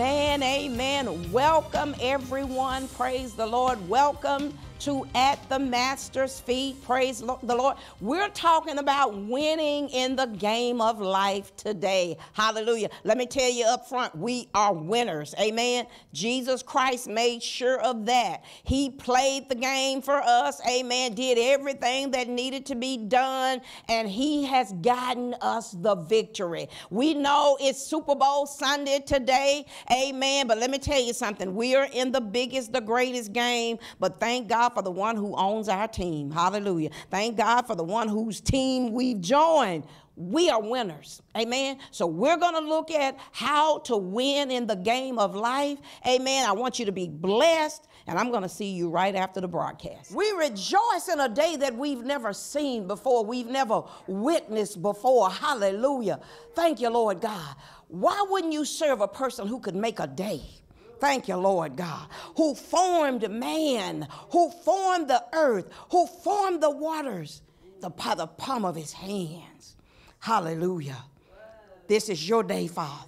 Amen. Amen. Welcome, everyone. Praise the Lord. Welcome to At the Master's Feet. Praise the Lord. We're talking about winning in the game of life today. Hallelujah. Let me tell you up front, we are winners. Amen. Jesus Christ made sure of that. He played the game for us. Amen. Did everything that needed to be done, and He has gotten us the victory. We know it's Super Bowl Sunday today. Amen. But let me tell you something. We are in the biggest, the greatest game, but thank God for the one who owns our team. Hallelujah. Thank God for the one whose team we've joined. We are winners. Amen. So we're going to look at how to win in the game of life. Amen. I want you to be blessed, and I'm going to see you right after the broadcast. We rejoice in a day that we've never seen before, we've never witnessed before. Hallelujah. Thank you, Lord God. Why wouldn't you serve a person who could make a day? Thank you, Lord God, who formed man, who formed the earth, who formed the waters the, by the palm of his hands. Hallelujah. This is your day, Father.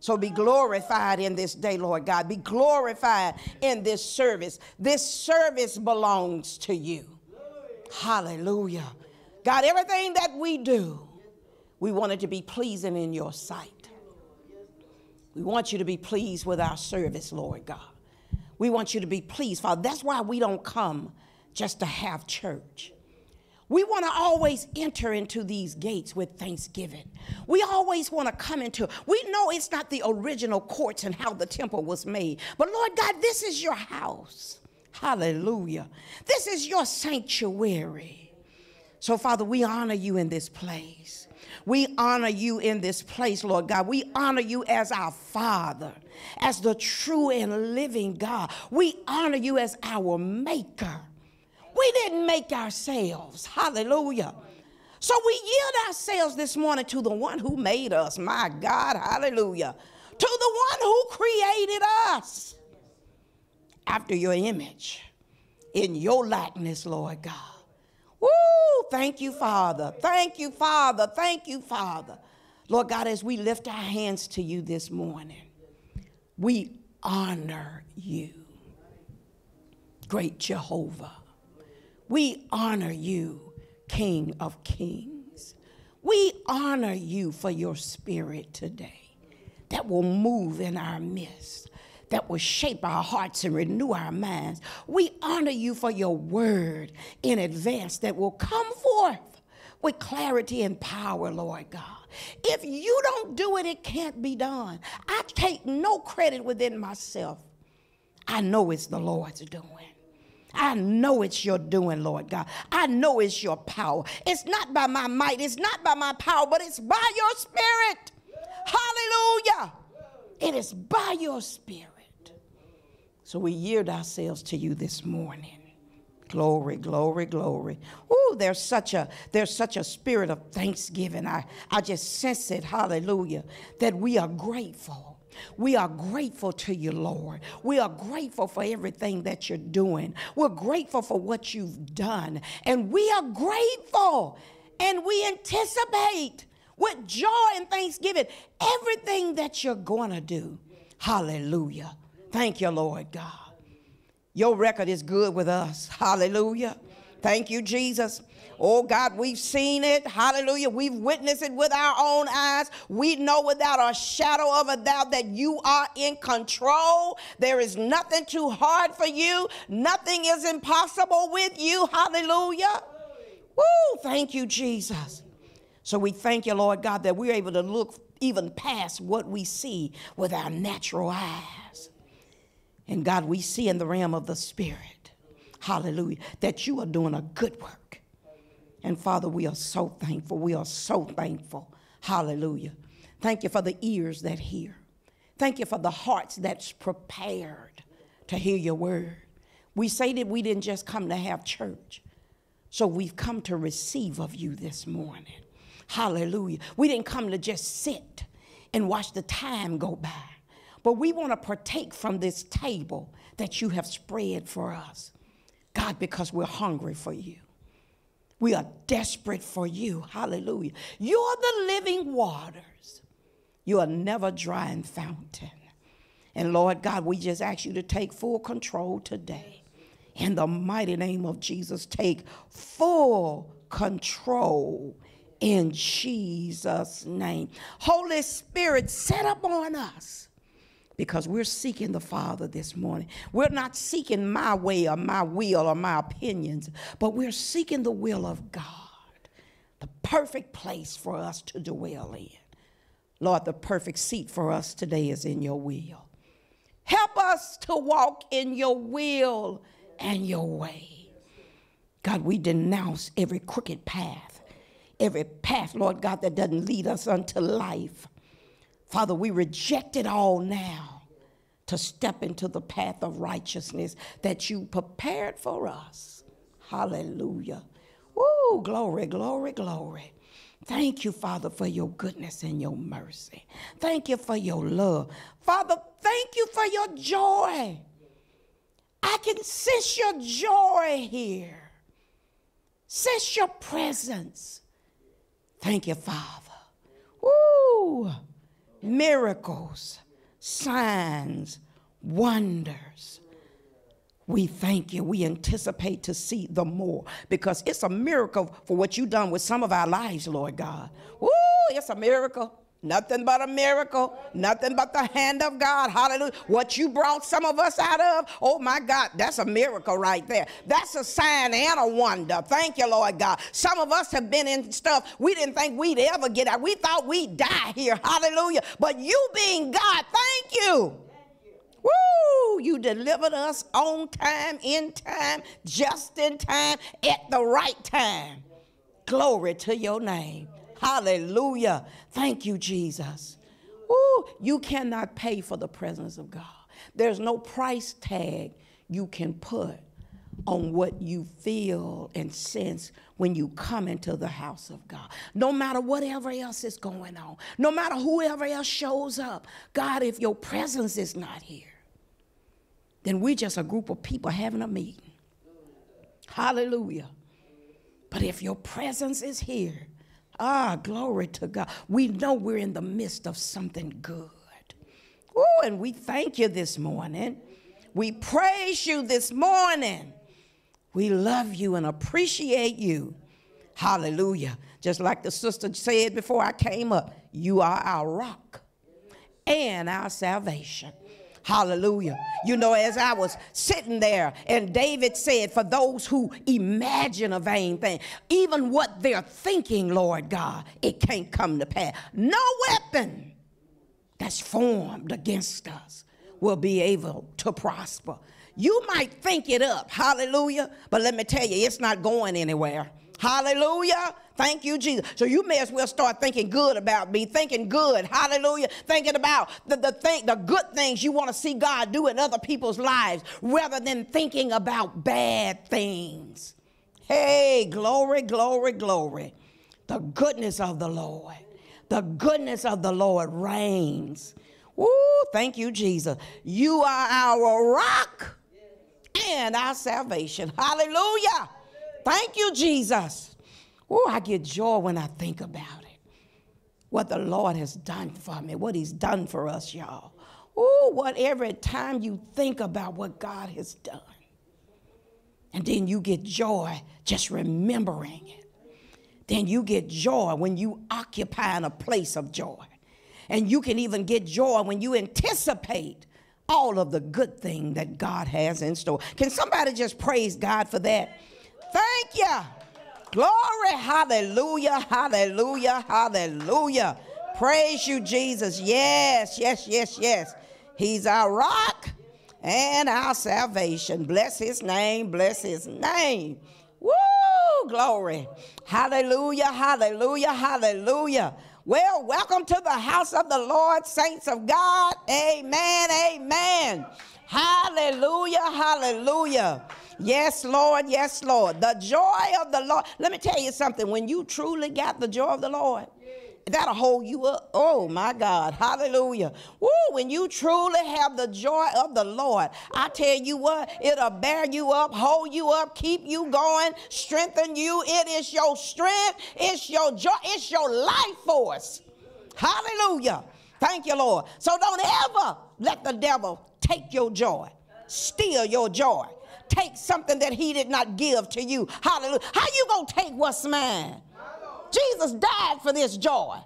So be glorified in this day, Lord God. Be glorified in this service. This service belongs to you. Hallelujah. God, everything that we do, we want it to be pleasing in your sight. We want you to be pleased with our service, Lord God. We want you to be pleased, Father. That's why we don't come just to have church. We want to always enter into these gates with thanksgiving. We always want to come into, we know it's not the original courts and how the temple was made, but Lord God, this is your house. Hallelujah. This is your sanctuary. So, Father, we honor you in this place. We honor you in this place, Lord God. We honor you as our Father, as the true and living God. We honor you as our Maker. We didn't make ourselves. Hallelujah. So we yield ourselves this morning to the one who made us. My God, hallelujah. To the one who created us after your image, in your likeness, Lord God. Woo! Thank you, Father. Thank you, Father. Thank you, Father. Lord God, as we lift our hands to you this morning, we honor you, great Jehovah. We honor you, King of Kings. We honor you for your spirit today that will move in our midst that will shape our hearts and renew our minds. We honor you for your word in advance that will come forth with clarity and power, Lord God. If you don't do it, it can't be done. I take no credit within myself. I know it's the Lord's doing. I know it's your doing, Lord God. I know it's your power. It's not by my might, it's not by my power, but it's by your spirit. Hallelujah. It is by your spirit. So we yield ourselves to you this morning. Glory, glory, glory. Ooh, there's such a there's such a spirit of thanksgiving. I, I just sense it, hallelujah, that we are grateful. We are grateful to you, Lord. We are grateful for everything that you're doing. We're grateful for what you've done. And we are grateful and we anticipate with joy and thanksgiving everything that you're going to do. Hallelujah. Thank you, Lord God. Your record is good with us. Hallelujah. Thank you, Jesus. Oh God, we've seen it. Hallelujah. We've witnessed it with our own eyes. We know without a shadow of a doubt that you are in control. There is nothing too hard for you, nothing is impossible with you. Hallelujah. Woo, thank you, Jesus. So we thank you, Lord God, that we're able to look even past what we see with our natural eyes. And God, we see in the realm of the Spirit, hallelujah, that you are doing a good work. And Father, we are so thankful. We are so thankful. Hallelujah. Thank you for the ears that hear. Thank you for the hearts that's prepared to hear your word. We say that we didn't just come to have church, so we've come to receive of you this morning. Hallelujah. We didn't come to just sit and watch the time go by. But we want to partake from this table that you have spread for us. God, because we're hungry for you. We are desperate for you. Hallelujah. You're the living waters. You are never drying fountain. And Lord God, we just ask you to take full control today. In the mighty name of Jesus, take full control in Jesus' name. Holy Spirit, set up on us because we're seeking the Father this morning. We're not seeking my way or my will or my opinions, but we're seeking the will of God, the perfect place for us to dwell in. Lord, the perfect seat for us today is in your will. Help us to walk in your will and your way. God, we denounce every crooked path, every path, Lord God, that doesn't lead us unto life. Father, we reject it all now to step into the path of righteousness that you prepared for us. Hallelujah. Woo, glory, glory, glory. Thank you, Father, for your goodness and your mercy. Thank you for your love. Father, thank you for your joy. I can sense your joy here. Sense your presence. Thank you, Father. Woo! Miracles, signs, wonders. We thank you. We anticipate to see the more because it's a miracle for what you've done with some of our lives, Lord God. Woo! It's a miracle. Nothing but a miracle. Nothing but the hand of God. Hallelujah. What you brought some of us out of, oh my God, that's a miracle right there. That's a sign and a wonder. Thank you, Lord God. Some of us have been in stuff we didn't think we'd ever get out. We thought we'd die here. Hallelujah. But you being God, thank you. Woo! You delivered us on time, in time, just in time, at the right time. Glory to your name. Hallelujah. Thank you, Jesus. Ooh, you cannot pay for the presence of God. There's no price tag you can put on what you feel and sense when you come into the house of God. No matter whatever else is going on, no matter whoever else shows up, God, if your presence is not here, then we're just a group of people having a meeting. Hallelujah. But if your presence is here, Ah, glory to God. We know we're in the midst of something good. Oh, and we thank you this morning. We praise you this morning. We love you and appreciate you. Hallelujah. Just like the sister said before I came up, you are our rock and our salvation. Hallelujah. You know, as I was sitting there, and David said, For those who imagine a vain thing, even what they're thinking, Lord God, it can't come to pass. No weapon that's formed against us will be able to prosper. You might think it up, hallelujah, but let me tell you, it's not going anywhere. Hallelujah. Thank you, Jesus. So you may as well start thinking good about me, thinking good. Hallelujah. Thinking about the, the thing, the good things you want to see God do in other people's lives rather than thinking about bad things. Hey, glory, glory, glory. The goodness of the Lord. The goodness of the Lord reigns. Woo, thank you, Jesus. You are our rock and our salvation. Hallelujah. Thank you, Jesus. Oh, I get joy when I think about it. What the Lord has done for me, what He's done for us, y'all. Oh, what every time you think about what God has done. And then you get joy just remembering it. Then you get joy when you occupy in a place of joy. And you can even get joy when you anticipate all of the good thing that God has in store. Can somebody just praise God for that? Thank you. Glory, hallelujah, hallelujah, hallelujah. Praise you, Jesus. Yes, yes, yes, yes. He's our rock and our salvation. Bless his name, bless his name. Woo, glory. Hallelujah, hallelujah, hallelujah. Well, welcome to the house of the Lord, saints of God. Amen, amen. Hallelujah, hallelujah. Yes, Lord. Yes, Lord. The joy of the Lord. Let me tell you something. When you truly got the joy of the Lord, that'll hold you up. Oh my God. Hallelujah. Woo, when you truly have the joy of the Lord, I tell you what, it'll bear you up, hold you up, keep you going, strengthen you. It is your strength, it's your joy, it's your life force. Hallelujah. Thank you, Lord. So don't ever let the devil take your joy, steal your joy, take something that he did not give to you. Hallelujah. How you gonna take what's mine? Jesus died for this joy.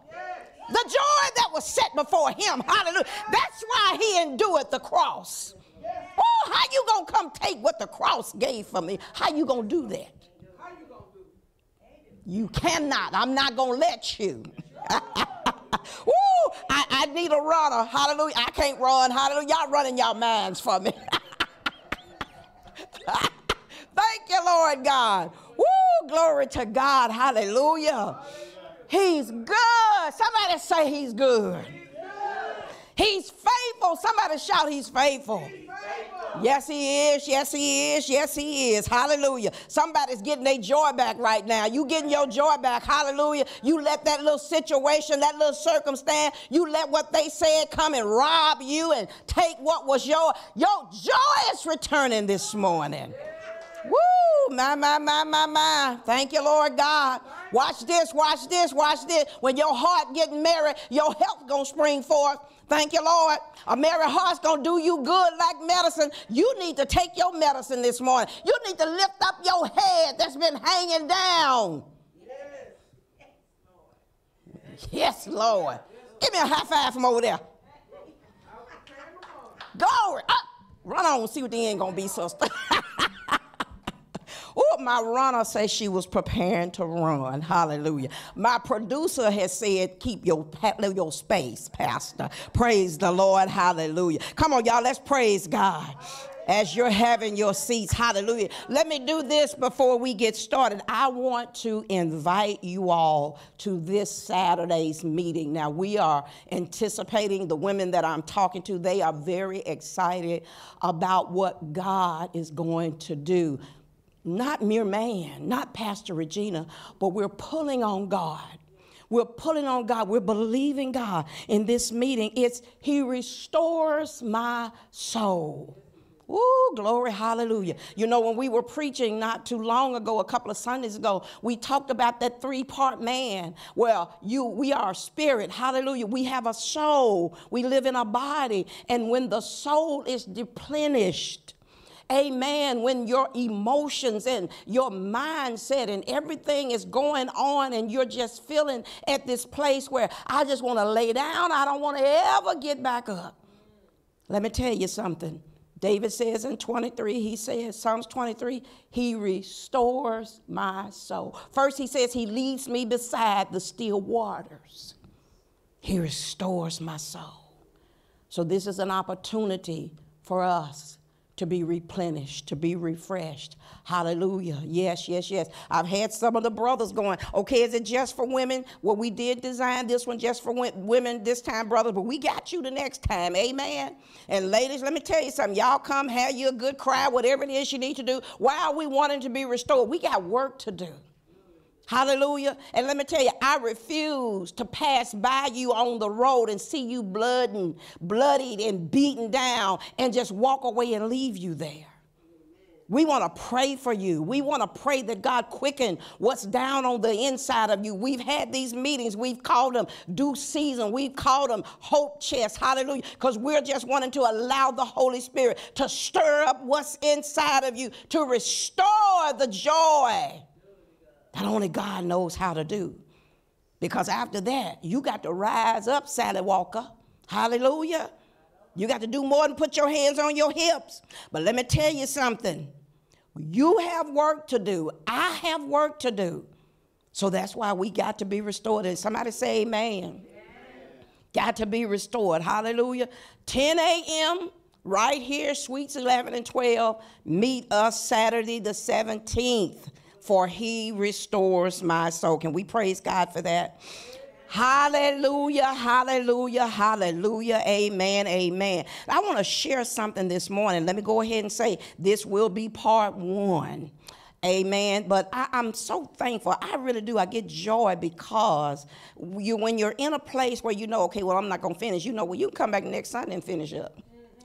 The joy that was set before him. Hallelujah. That's why he endured the cross. Oh, how you gonna come take what the cross gave for me? How you gonna do that? You cannot. I'm not gonna let you. Woo! I, I need a runner. Hallelujah. I can't run. Hallelujah. Y'all running y'all minds for me. Thank you, Lord God. Woo! Glory to God. Hallelujah. He's good. Somebody say he's good. He's faithful. Somebody shout, He's faithful. Yes, He is. Yes, He is. Yes, He is. Hallelujah. Somebody's getting their joy back right now. You getting your joy back. Hallelujah. You let that little situation, that little circumstance, you let what they said come and rob you and take what was your your joy is returning this morning. Woo! My, my, my, my, my. Thank you, Lord God. Watch this, watch this, watch this. When your heart getting merry, your health gonna spring forth. Thank you, Lord. A merry heart's gonna do you good like medicine. You need to take your medicine this morning. You need to lift up your head that's been hanging down. Yes, Lord. yes Lord. Give me a high five from over there. Glory. Up. Run on, see what the end gonna be, sister. My runner says she was preparing to run. Hallelujah. My producer has said, keep your, your space, Pastor. Praise the Lord. Hallelujah. Come on, y'all, let's praise God as you're having your seats. Hallelujah. Let me do this before we get started. I want to invite you all to this Saturday's meeting. Now, we are anticipating the women that I'm talking to, they are very excited about what God is going to do not mere man, not Pastor Regina, but we're pulling on God. We're pulling on God. We're believing God in this meeting. It's He restores my soul. Ooh, glory, hallelujah. You know, when we were preaching not too long ago, a couple of Sundays ago, we talked about that three-part man. Well, you we are spirit, hallelujah. We have a soul. We live in a body. And when the soul is replenished, amen, when your emotions and your mindset and everything is going on and you're just feeling at this place where I just want to lay down, I don't want to ever get back up. Let me tell you something. David says in 23, he says, Psalms 23, he restores my soul. First, he says, he leads me beside the still waters. He restores my soul. So, this is an opportunity for us to be replenished, to be refreshed. Hallelujah. Yes, yes, yes. I've had some of the brothers going, okay, is it just for women? Well, we did design this one just for women this time, brothers, but we got you the next time. Amen. And ladies, let me tell you something. Y'all come, have you a good cry, whatever it is you need to do. Why are we wanting to be restored? We got work to do. Hallelujah. And let me tell you, I refuse to pass by you on the road and see you blood and bloodied and beaten down and just walk away and leave you there. We want to pray for you. We want to pray that God quicken what's down on the inside of you. We've had these meetings. We've called them due season. We've called them hope chest. Hallelujah. Because we're just wanting to allow the Holy Spirit to stir up what's inside of you, to restore the joy that only God knows how to do. Because after that, you got to rise up, Sally Walker. Hallelujah. You got to do more than put your hands on your hips. But let me tell you something. You have work to do. I have work to do. So that's why we got to be restored. And somebody say amen. amen. Got to be restored. Hallelujah. 10 a.m. right here, Suites 11 and 12. Meet us Saturday the 17th for he restores my soul. Can we praise God for that? Hallelujah, hallelujah, hallelujah, amen, amen. I want to share something this morning. Let me go ahead and say this will be part one. Amen. But I, am so thankful. I really do. I get joy because you, when you're in a place where you know, okay, well, I'm not going to finish, you know, well, you come back next Sunday and finish up.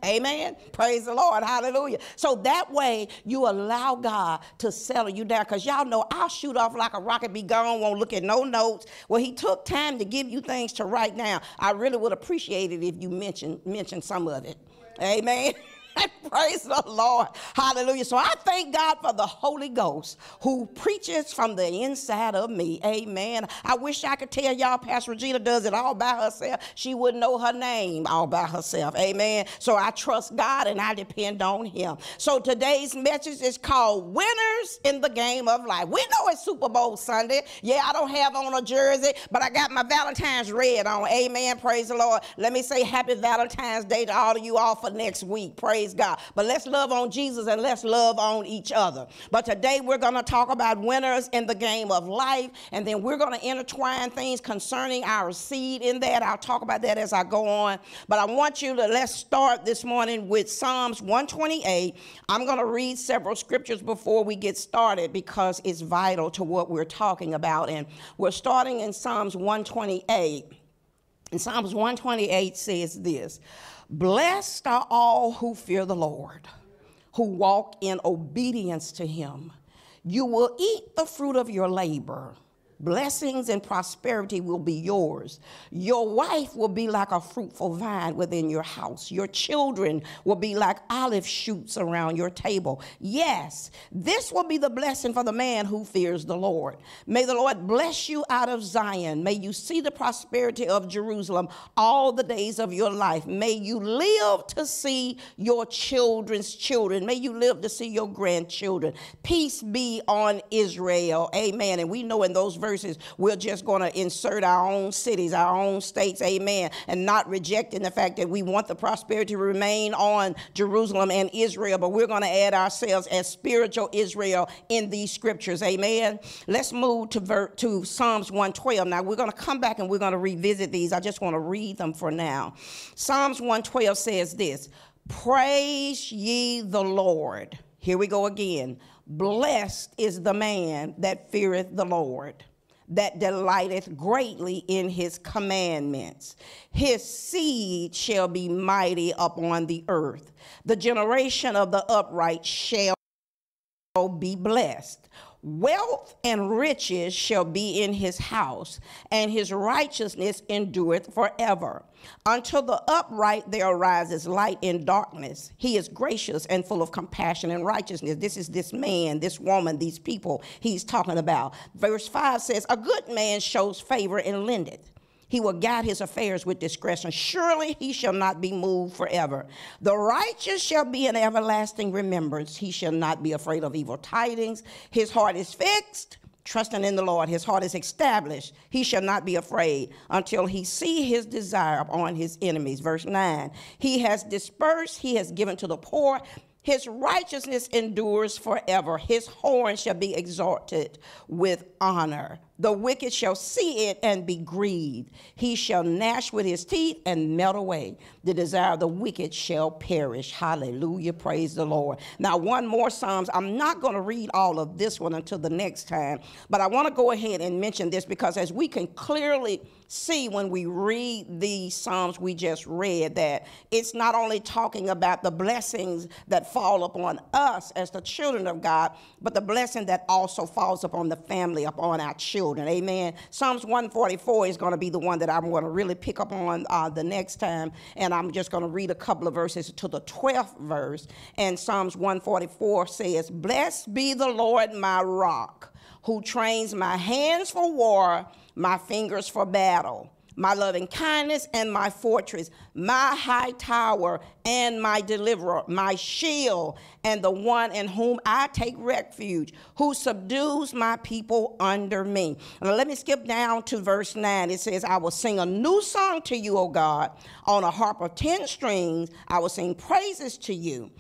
Amen. Praise the Lord. Hallelujah. So that way you allow God to settle you down. Because y'all know I'll shoot off like a rocket, be gone, won't look at no notes. Well, he took time to give you things to write down. I really would appreciate it if you mention mention some of it. Amen. Praise the Lord. Hallelujah. So I thank God for the Holy Ghost who preaches from the inside of me. Amen. I wish I could tell y'all Pastor Regina does it all by herself. She wouldn't know her name all by herself. Amen. So I trust God and I depend on Him. So today's message is called Winners in the Game of Life. We know it's Super Bowl Sunday. Yeah, I don't have on a jersey, but I got my Valentine's red on. Amen. Praise the Lord. Let me say happy Valentine's Day to all of you all for next week. Praise Praise God. But let's love on Jesus and let's love on each other. But today we're going to talk about winners in the game of life. And then we're going to intertwine things concerning our seed in that. I'll talk about that as I go on. But I want you to let's start this morning with Psalms 128. I'm going to read several scriptures before we get started because it's vital to what we're talking about. And we're starting in Psalms 128. And Psalms 128 says this Blessed are all who fear the Lord, who walk in obedience to him. You will eat the fruit of your labor. Blessings and prosperity will be yours. Your wife will be like a fruitful vine within your house. Your children will be like olive shoots around your table. Yes, this will be the blessing for the man who fears the Lord. May the Lord bless you out of Zion. May you see the prosperity of Jerusalem all the days of your life. May you live to see your children's children. May you live to see your grandchildren. Peace be on Israel. Amen. And we know in those verses, verses, we're just going to insert our own cities, our own states, amen, and not rejecting the fact that we want the prosperity to remain on Jerusalem and Israel, but we're going to add ourselves as spiritual Israel in these scriptures, amen. Let's move to, ver- to Psalms 112. Now, we're going to come back and we're going to revisit these. I just want to read them for now. Psalms 112 says this Praise ye the Lord. Here we go again. Blessed is the man that feareth the Lord that delighteth greatly in his commandments. His seed shall be mighty upon the earth. The generation of the upright shall be blessed. Wealth and riches shall be in his house, and his righteousness endureth forever. Until the upright there arises light in darkness. He is gracious and full of compassion and righteousness. This is this man, this woman, these people he's talking about. Verse 5 says, A good man shows favor and lendeth. He will guide his affairs with discretion. Surely he shall not be moved forever. The righteous shall be an everlasting remembrance. He shall not be afraid of evil tidings. His heart is fixed trusting in the Lord. His heart is established. He shall not be afraid until he see his desire upon his enemies. Verse 9. He has dispersed, he has given to the poor. His righteousness endures forever. His horn shall be exalted with honor. The wicked shall see it and be grieved. He shall gnash with his teeth and melt away. The desire of the wicked shall perish. Hallelujah. Praise the Lord. Now, one more Psalms. I'm not going to read all of this one until the next time, but I want to go ahead and mention this because as we can clearly see when we read these Psalms we just read, that it's not only talking about the blessings that fall upon us as the children of God, but the blessing that also falls upon the family, upon our children. Amen. Psalms 144 is going to be the one that I'm going to really pick up on uh, the next time. And I'm just going to read a couple of verses to the 12th verse. And Psalms 144 says, Blessed be the Lord my rock, who trains my hands for war, my fingers for battle my loving kindness and my fortress, my high tower and my deliverer, my shield, and the one in whom I take refuge, who subdues my people under me. Now, let me skip down to verse 9. It says, I will sing a new song to you, O God, on a harp of 10 strings. I will sing praises to you.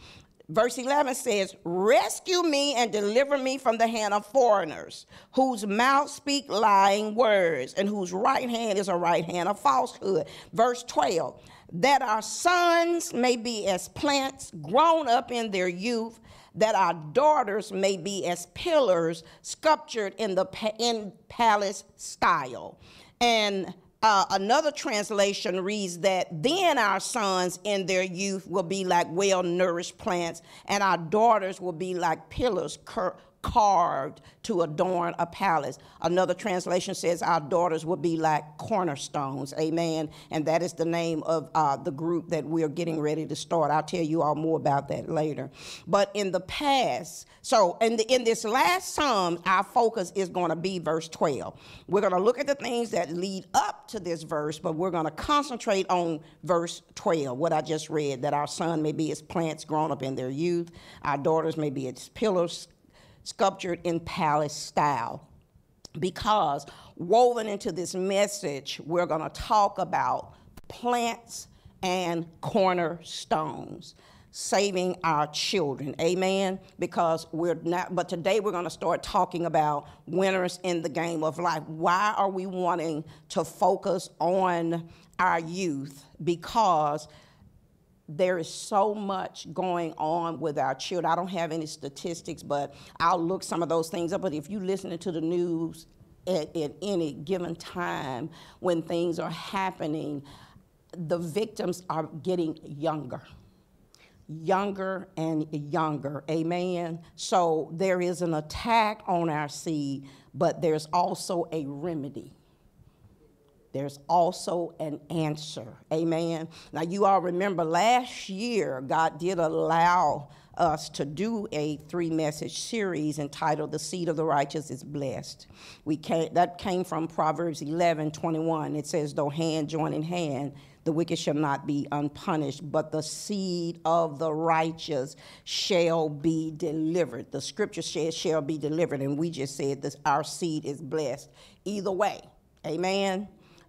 Verse 11 says, Rescue me and deliver me from the hand of foreigners, whose mouth speak lying words, and whose right hand is a right hand of falsehood. Verse 12, That our sons may be as plants grown up in their youth, that our daughters may be as pillars sculptured in the in palace style. And uh, another translation reads that then our sons in their youth will be like well nourished plants, and our daughters will be like pillars cur- carved to adorn a palace. Another translation says our daughters will be like cornerstones. Amen. And that is the name of uh, the group that we're getting ready to start. I'll tell you all more about that later. But in the past, so in, the, in this last psalm, our focus is going to be verse 12. We're going to look at the things that lead up to this verse, but we're going to concentrate on verse 12, what I just read, that our son may be as plants grown up in their youth, our daughters may be as pillars sculptured in palace style. Because woven into this message, we're going to talk about plants and cornerstones saving our children. Amen. Because we're not, but today we're going to start talking about winners in the game of life. Why are we wanting to focus on our youth? Because there is so much going on with our children. I don't have any statistics, but I'll look some of those things up. But if you listen to the news at, at any given time when things are happening, the victims are getting younger younger and younger. Amen. So there is an attack on our seed, but there's also a remedy there's also an answer. Amen. Now, you all remember last year, God did allow us to do a three message series entitled The Seed of the Righteous is Blessed. We came, that came from Proverbs 11 21. It says, Though hand join in hand, the wicked shall not be unpunished, but the seed of the righteous shall be delivered. The scripture says shall be delivered, and we just said that our seed is blessed. Either way, amen.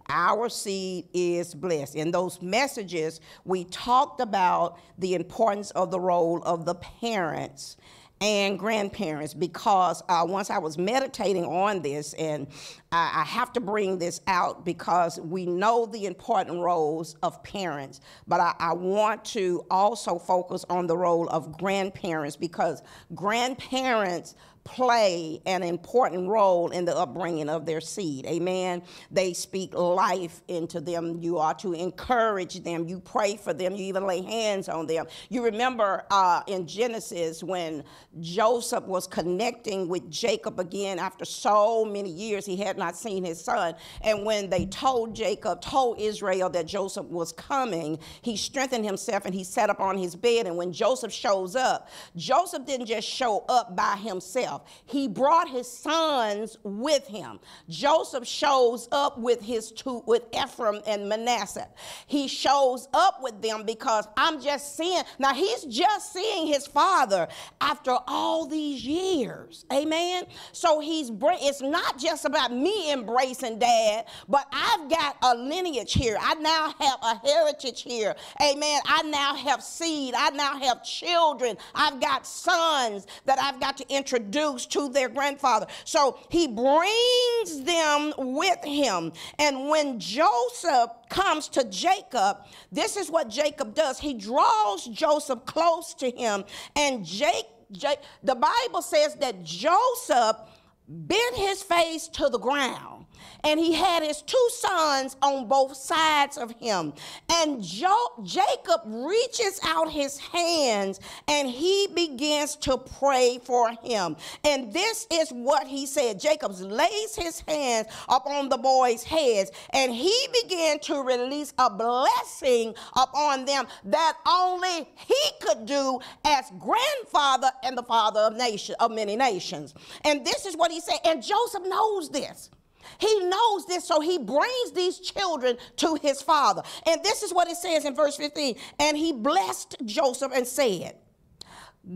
Our seed is blessed. In those messages, we talked about the importance of the role of the parents and grandparents because uh, once I was meditating on this, and I, I, have to bring this out because we know the important roles of parents, but I, I want to also focus on the role of grandparents because grandparents play an important role in the upbringing of their seed. Amen. They speak life into them. You are to encourage them. You pray for them. You even lay hands on them. You remember uh, in Genesis when Joseph was connecting with Jacob again after so many years, he had not seen his son. And when they told Jacob, told Israel that Joseph was coming, he strengthened himself and he sat up on his bed. And when Joseph shows up, Joseph didn't just show up by himself himself. He brought his sons with him. Joseph shows up with his two, with Ephraim and Manasseh. He shows up with them because I'm just seeing, now he's just seeing his father after all these years. Amen. So he's, it's not just about me embracing dad, but I've got a lineage here. I now have a heritage here. Amen. I now have seed. I now have children. I've got sons that I've got to introduce to their grandfather. So he brings them with him. And when Joseph comes to Jacob, this is what Jacob does. He draws Joseph close to him. And Jake, Jake the Bible says that Joseph bent his face to the ground and he had his two sons on both sides of him. And jo- Jacob reaches out his hands and he begins to pray for him. And this is what he said Jacob lays his hands upon the boys' heads and he began to release a blessing upon them that only he could do as grandfather and the father of nation of many nations. And this is what he said. And Joseph knows this. He knows this, so he brings these children to his father. And this is what it says in verse 15. And he blessed Joseph and said,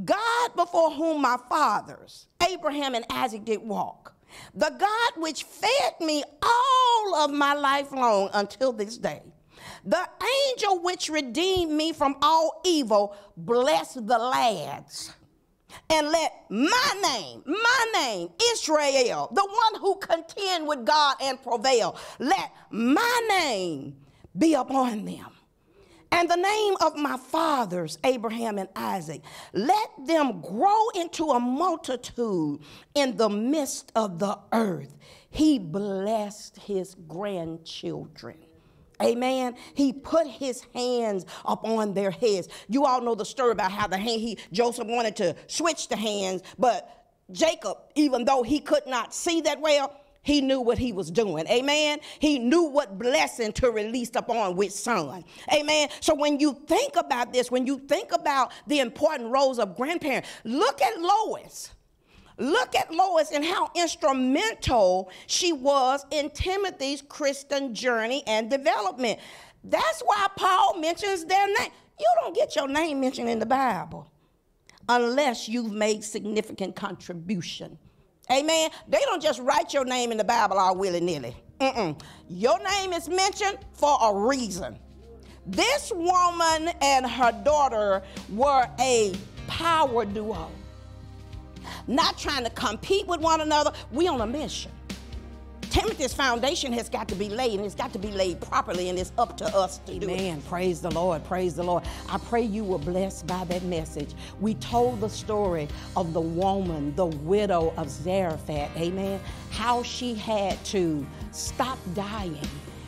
God before whom my fathers, Abraham and Isaac, did walk, the God which fed me all of my life long until this day, the angel which redeemed me from all evil, bless the lads and let my name, my name, Israel, the one who contend with God and prevail, let my name be upon them. And the name of my fathers, Abraham and Isaac, let them grow into a multitude in the midst of the earth. he blessed his grandchildren. Amen. He put his hands upon their heads. You all know the story about how the hand he Joseph wanted to switch the hands, but Jacob, even though he could not see that well, he knew what he was doing. Amen. He knew what blessing to release upon which son. Amen. So when you think about this, when you think about the important roles of grandparents, look at Lois. Look at Lois and how instrumental she was in Timothy's Christian journey and development. That's why Paul mentions their name. You don't get your name mentioned in the Bible unless you've made significant contribution. Amen. They don't just write your name in the Bible all willy nilly. Your name is mentioned for a reason. This woman and her daughter were a power duo not trying to compete with one another. We on a mission. Timothy's foundation has got to be laid, and it's got to be laid properly, and it's up to us to do Amen. it. Praise the Lord. Praise the Lord. I pray you were blessed by that message. We told the story of the woman, the widow of Zarephath. Amen. How she had to stop dying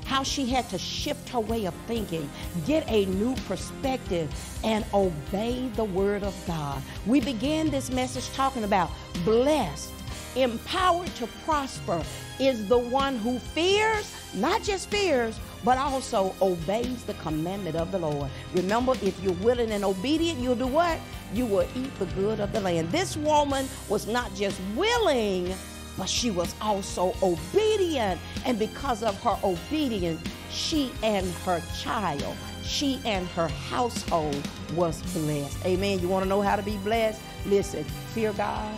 how she had to shift her way of thinking, get a new perspective, and obey the word of God. We began this message talking about blessed, empowered to prosper is the one who fears, not just fears, but also obeys the commandment of the Lord. Remember, if you're willing and obedient, you'll do what? You will eat the good of the land. This woman was not just willing, but she was also obedient. And because of her obedience, she and her child, she and her household was blessed. Amen. You want to know how to be blessed? Listen, fear God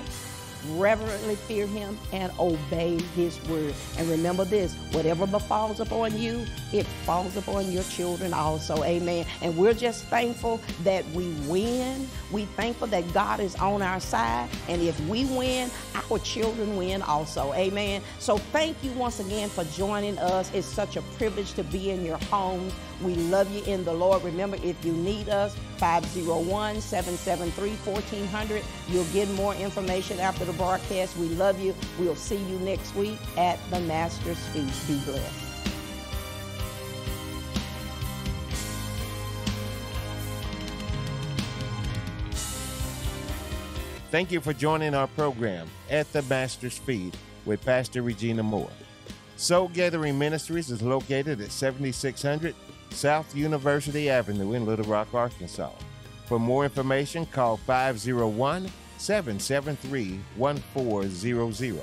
reverently fear him and obey his word. And remember this whatever befalls upon you, it falls upon your children also. Amen. And we're just thankful that we win. We thankful that God is on our side. And if we win, our children win also. Amen. So thank you once again for joining us. It's such a privilege to be in your homes. We love you in the Lord. Remember, if you need us, 501 773 1400. You'll get more information after the broadcast. We love you. We'll see you next week at the Master's Feet. Be blessed. Thank you for joining our program at the Master's Feet with Pastor Regina Moore. Soul Gathering Ministries is located at 7600 South University Avenue in Little Rock, Arkansas. For more information, call 501 773 1400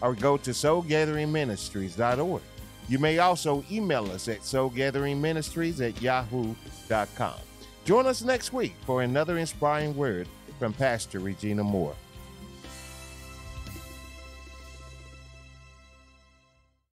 or go to soulgatheringministries.org. You may also email us at soulgatheringministries at yahoo.com. Join us next week for another inspiring word from Pastor Regina Moore.